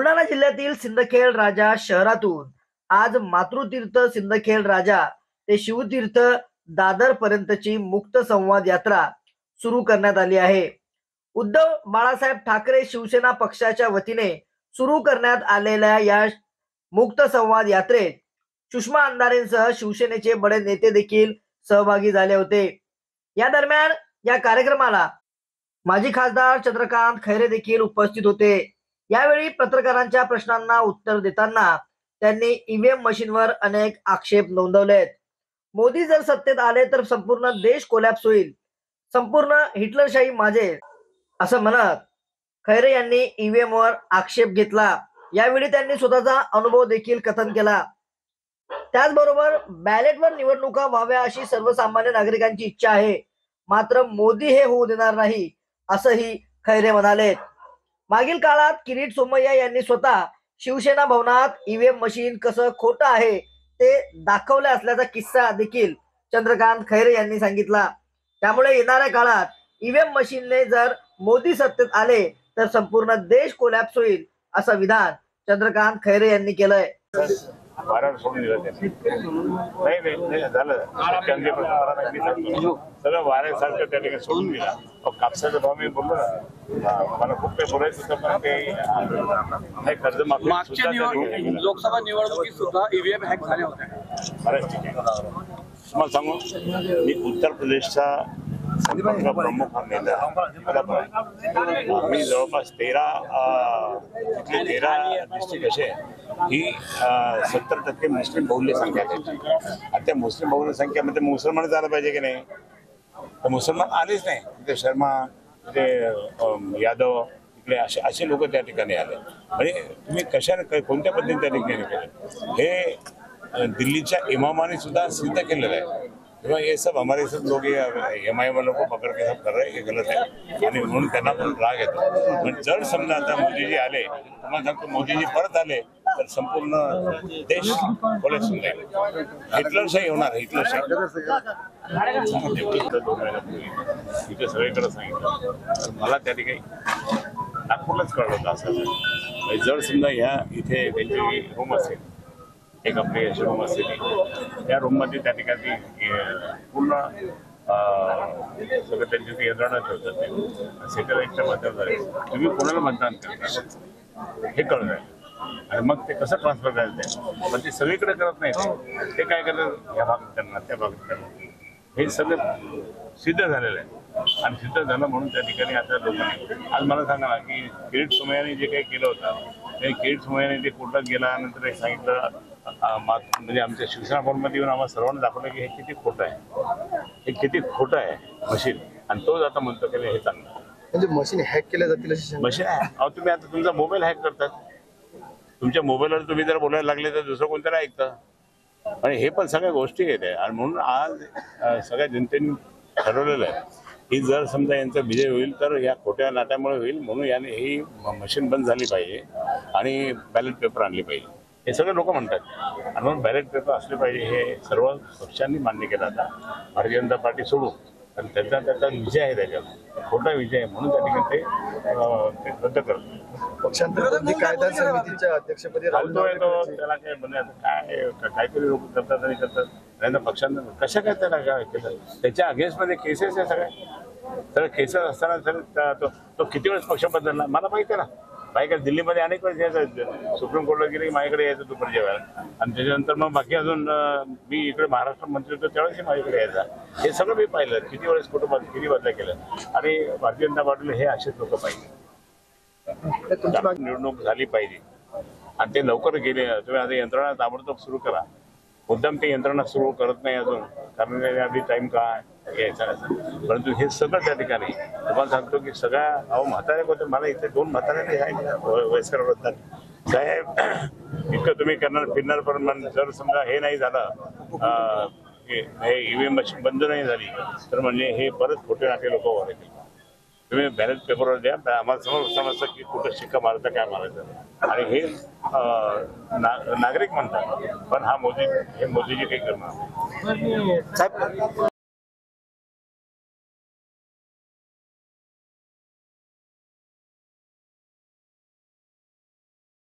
बुलढाणा जिल्ह्यातील सिंदखेड राजा शहरातून आज मातृतीर्थ सिंदखेड राजा ते शिवतीर्थ दादर पर्यंतची मुक्त संवाद यात्रा सुरू करण्यात आली आहे. उद्धव बाळासाहेब ठाकरे शिवसेना पक्षाच्या वतीने सुरू करण्यात आलेल्या या मुक्त संवाद यात्रेत सुषमा अंधारेंसह शिवसेनेचे बडे नेते देखील सहभागी झाले होते. या दरम्यान या कार्यक्रमाला माजी खासदार चंद्रकांत खैरे देखील उपस्थित होते. यावेळी पत्रकारांच्या प्रश्नांना उत्तर देताना त्यांनी ईव्हीएम मशीनवर अनेक आक्षेप नोंदवलेत. मोदी जर सत्तेत आले तर संपूर्ण देश कोलॅप्स होईल. संपूर्ण हिटलरशाही माझे असं म्हणत खैरे यांनी ईव्हीएम वर आक्षेप घेतला. यावेळी त्यांनी स्वतःचा अनुभव देखील कथन केला. त्याचबरोबर बॅलेटवर निवडणुका व्हाव्या अशी सर्वसामान्य नागरिकांची इच्छा आहे. मात्र मोदी हे होऊ देणार नाही असंही खैरे म्हणाले मागील काळात किरीट सोमय्या यांनी स्वतः शिवसेना भवनात ईव्हीएम मशीन कसं खोटं आहे ते दाखवले असल्याचा किस्सा देखील चंद्रकांत खैरे यांनी सांगितला. त्यामुळे येणाऱ्या काळात ईव्हीएम मशीनने जर मोदी सत्तेत आले तर संपूर्ण देश कोलॅप्स होईल असं विधान चंद्रकांत खैरे यांनी केलंय. वाऱ्यावर सोडून दिलं त्यांनी नाही नाही नाही झालं शेतकऱ्यांचे प्रश्न मला नाही, सांगतो. सगळं वाऱ्यासारखं त्या ठिकाणी सोडून दिला अहो, कापसाचा भाव मी बोललो ना हा, मला खूप काही बोलायचं होतं पण ते हे कर्जमाफी मागच्या सुद्धा त्या ठिकाणी निवड केलं. लोकसभा निवडणुकीत सुद्धा ईव्हीएम हॅक झाले होते बरंच ठीक आहे तुम्हाला सांगू मी उत्तर प्रदेशचा संपर्क प्रमुख हा नेता आहे. मला आहे. मी जवळपास तेरा अं, तिथले तेरा डिस्ट्रिक्ट असे ही सत्तर टक्के मुस्लिम बहुल्य संख्या आहे त्या मुस्लिम बहुल्य संख्यामध्ये मुसलमान झालं पाहिजे की नाही? तर मुसलमान आलेच नाही. तिथे शर्मा तिथे यादव इकडे असे असे लोक त्या ठिकाणी आले. म्हणजे तुम्ही कशाने कोणत्या पद्धतीने त्या ठिकाणी केले? हे दिल्लीच्या इमामाने सुद्धा सिद्ध केलेलं आहे. किंवा हे सब हमारे सब लोग एम आई वालों को पकड़ के सब कर रहे हे गलत आहे. आणि म्हणून त्यांना पण राग येतो. पण जर समजा आता मोदीजी आले तुम्हाला सांगतो मोदीजी परत आले तर संपूर्ण देश कोलॅप्स होऊन हिटलरशाही होणार हिटलरशाही तिथे इथे सगळीकडे सांगितलं. तर मला त्या ठिकाणी नागपूरलाच कळलं होतं असं. म्हणजे जर समजा ह्या इथे त्यांची रूम असेल एक आपली अशी रूम असते ती त्या रूममध्ये त्या ठिकाणी पूर्ण सगळं त्यांची ती यंत्रणा ठेवतात. ते सॅटेलाईटच्या माध्यमाद्वारे तुम्ही कोणाला मतदान करता हे कळलं. आणि मग ते कसं ट्रान्सफर करायचं पण ते सगळीकडे करत नाही. ते. काय करतात? या भागात करणार त्या भागात करणार. हे सगळं सिद्ध झालेलं आहे. आणि सिद्ध झालं म्हणून त्या ठिकाणी आता लोकांनी आज मला सांगा ना की किरीट सोमय्याने जे काही केलं होतं ते किरीट सोमय्याने ते कोर्टात गेल्यानंतर हे सांगितलं म्हणजे आमच्या शिवसेना भवनमध्ये येऊन आम्हाला सर्वांना दाखवलं की हे किती खोटं आहे. हे किती खोटं आहे मशीन. आणि तोच आता म्हणतो की हे चांगलं. म्हणजे मशीन हॅक केल्या जातील मशीन अहो तुम्ही आता तुमचा मोबाईल हॅक करतात. तुमच्या मोबाईलवर तुम्ही जर बोलायला लागले तर दुसरं कोणतं ऐकतं? आणि हे पण सगळ्या गोष्टी आहेत. आहे. आणि म्हणून आज सगळ्या जनतेने ठरवलेलं आहे की जर समजा यांचा विजय होईल तर या खोट्या नाट्यामुळे होईल म्हणून याने ही म- मशीन बंद झाली पाहिजे आणि बॅलेट पेपर आणली पाहिजे. हे सगळे लोक म्हणतात. आणि म्हणून बॅलेट पेपर असले पाहिजे हे सर्व पक्षांनी मान्य केलं आता. भारतीय जनता पार्टी सोडून. कारण त्यांचा त्याचा विजय आहे त्याच्यावर. खोटा विजय आहे म्हणून त्या ठिकाणी ते ते रद्द करतो पक्षांतर बंदी कायदा समितीच्या अध्यक्षपदी राहुल तो गांधी त्याला काय म्हणजे आता काय काहीतरी लोक करतात आणि करतात. नाही तर पक्षांना कशा काय त्याला काय केलं? त्याच्या अगेन्स्टमध्ये केसेस आहे सगळ्या तर केसेस असताना सर तो तो किती वेळेस पक्ष बदलला? मला माहिती आहे ना. माझ्याकडे दिल्लीमध्ये अनेक वेळेस यायचं. सुप्रीम कोर्टला गेले की माझ्याकडे यायचं दुपार जेवायला. आणि त्याच्यानंतर मग बाकी अजून मी इकडे महाराष्ट्र मंत्री होतो त्यावेळेसही माझ्याकडे यायचा. हे सगळं मी पाहिलं. किती वेळेस कुठं बद- किती बदल्या केलं आणि भारतीय जनता पार्टीला हे असेच लोक पाहिजे. निवडणूक झाली पाहिजे. आणि ते लवकर गेले. तुम्ही आता यंत्रणा ताबडतोब सुरू करा. मुद्दाम ते यंत्रणा सुरू करत नाही अजून. कारण आधी टाइम काय यायचा परंतु हे सगळं त्या ठिकाणी. तुम्हाला सांगतो की सगळ्या अहो म्हातारे होते मला इथे दोन म्हातारे वयस्कर वृद्धांनी साहेब इतकं तुम्ही करणार फिरणार पण जर समजा हे नाही झालं हे- हे ईव्हीएम मशीन बंद नाही झाली तर म्हणजे हे परत खोटे नाटे लोक वाढतील तुम्ही बॅलेट पेपरवर द्या आम्हाला समोर समजतं की कुठं शिक्का मारायचं काय मारायचं. आणि हे ना- नागरिक म्हणतात पण हा मोदी हे मोदीजी काही करणार साहेब